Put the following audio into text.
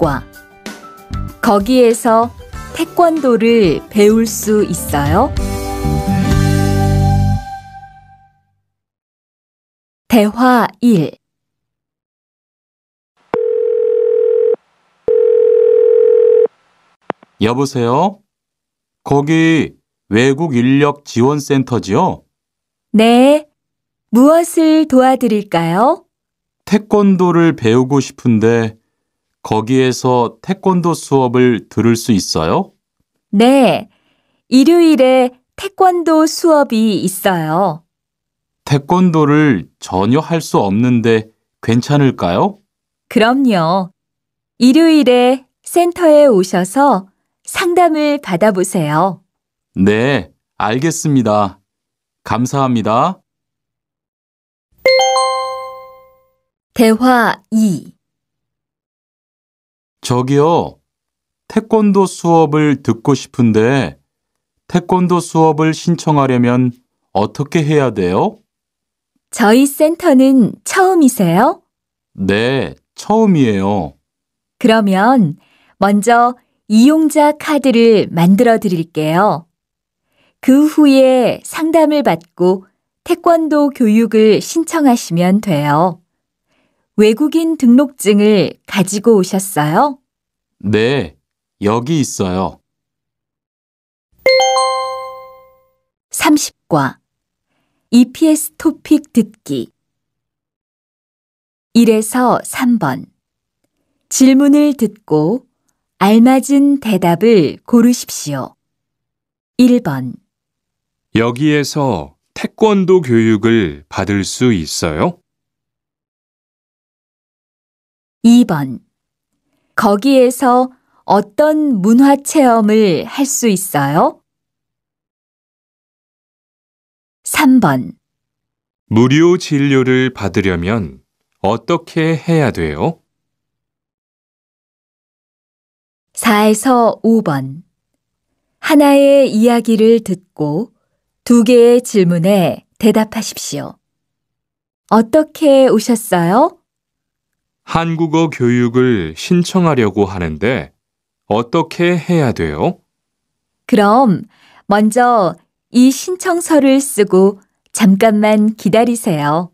30과 거기에서 태권도를 배울 수 있어요? 대화 1 여보세요? 거기 외국 인력 지원센터지요? 네. 무엇을 도와드릴까요? 태권도를 배우고 싶은데 거기에서 태권도 수업을 들을 수 있어요? 네. 일요일에 태권도 수업이 있어요. 태권도를 전혀 할 수 없는데 괜찮을까요? 그럼요. 일요일에 센터에 오셔서 상담을 받아보세요. 네, 알겠습니다. 감사합니다. 대화 2 저기요, 태권도 수업을 듣고 싶은데 태권도 수업을 신청하려면 어떻게 해야 돼요? 저희 센터는 처음이세요? 네, 처음이에요. 그러면 먼저 이용자 카드를 만들어 드릴게요. 그 후에 상담을 받고 태권도 교육을 신청하시면 돼요. 외국인 등록증을 가지고 오셨어요? 네, 여기 있어요. 30과 EPS 토픽 듣기 1에서 3번 질문을 듣고 알맞은 대답을 고르십시오. 1번 여기에서 태권도 교육을 받을 수 있어요? 2번 거기에서 어떤 문화 체험을 할 수 있어요? 3번 무료 진료를 받으려면 어떻게 해야 돼요? 4에서 5번 하나의 이야기를 듣고 두 개의 질문에 대답하십시오. 어떻게 오셨어요? 한국어 교육을 신청하려고 하는데 어떻게 해야 돼요? 그럼 먼저 이 신청서를 쓰고 잠깐만 기다리세요.